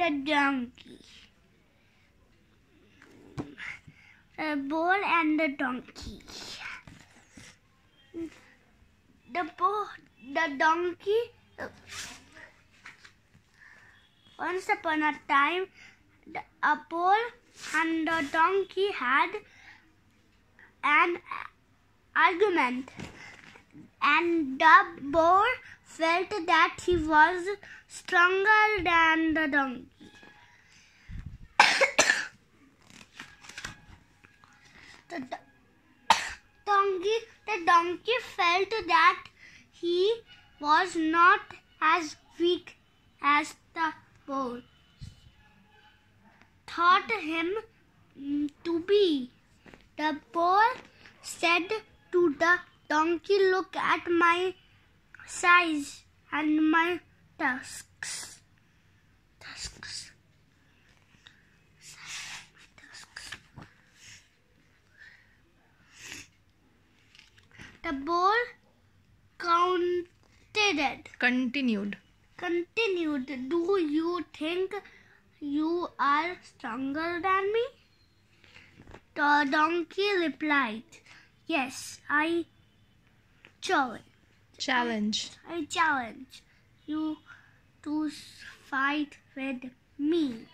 the donkey. The bull and the donkey. The bull, the donkey. Once upon a time, the, a bull and the donkey had an argument, and the bull felt that he was stronger than the donkey. the donkey, the donkey felt that he was not as weak as the bull thought him mm, to be. The bull said to the donkey, Look at my size and my tusks. Tusks. Tusks. The bull counted. Continued. Continued, Do you think you are stronger than me? The donkey replied, Yes, I challenge. Challenge. I challenge you to fight with me.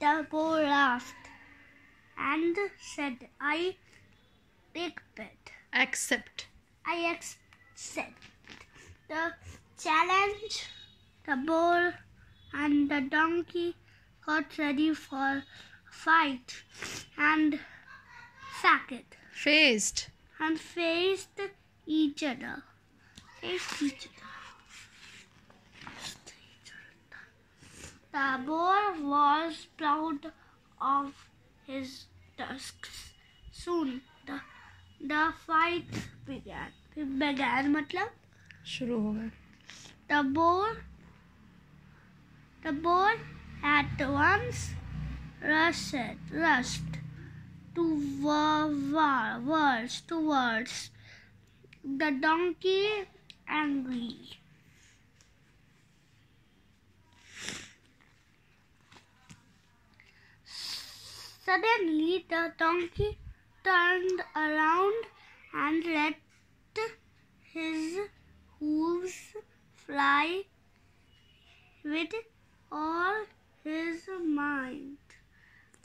The bull laughed and said, I take it. Accept. I accept the challenge. The bull and the donkey got ready for fight and it Faced. and faced each other. Faced each other. Faced each other. The bull was proud of his tusks. Soon the the fight began. Began मतलब शुरू हो गए the bull the bull at once rushed rushed to war, words towards the donkey angry. Suddenly the donkey turned around and let his hooves fly with all his might.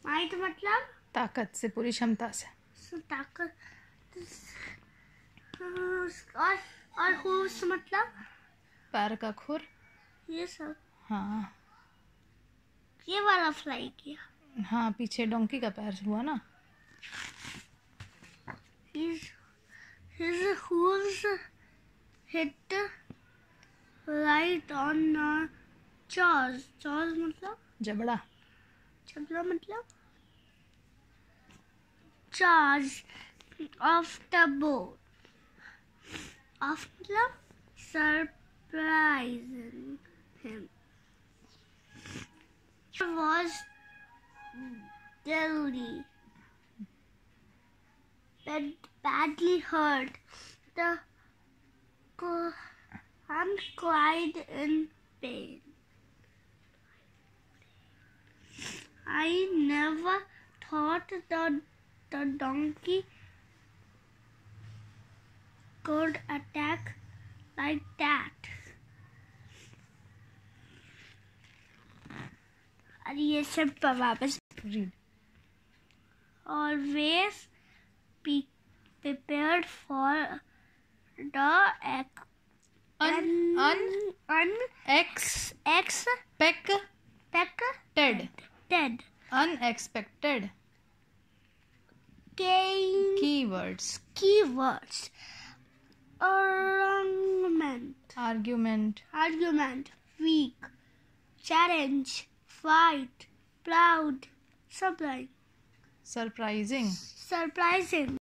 Might मतलब ताकत से पूरी क्षमता से। ताकत और और मतलब? पैर का खुर। ये सब? हाँ। ये वाला फ्लाई किया। हाँ पीछे डोंकी का पैर हुआ ना। His his hooves hit right on uh, jaws. Jaws मतलब? जबड़ा। जबड़ा मतलब? charge of the boat. After surprising him, was Dilly bad, badly hurt. The and cried in pain. I never thought that the donkey could attack like that. और ये सब पर वापस read always be prepared for the ex- on on un x ex pack peck Ted dead unexpected Keywords. Keywords. Argument. Argument. Argument. Weak. Challenge. Fight. Proud. Sublime. Surprising. Surprising.